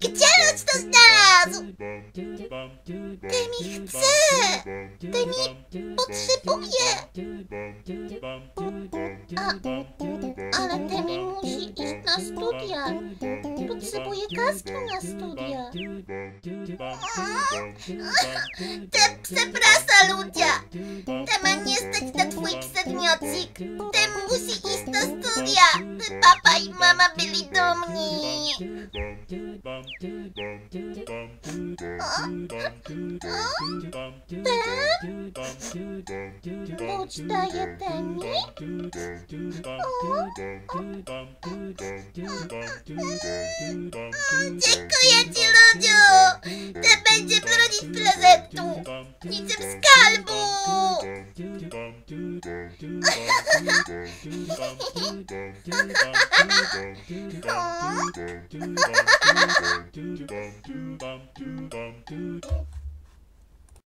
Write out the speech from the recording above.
Gdzie on to znalazł? Ty mi chce! Ty mi potrzebuje! A, ale ty mi musi iść na studia. Potrzebuję kaski na studia. Te przepraszam ludzie. Te ma nie stać na twój przedmiocik. Te musi iść na studia. By papa i mama byli dumni. Poczta jedynie? Dziękuję ci ludziu. Need some scalpel!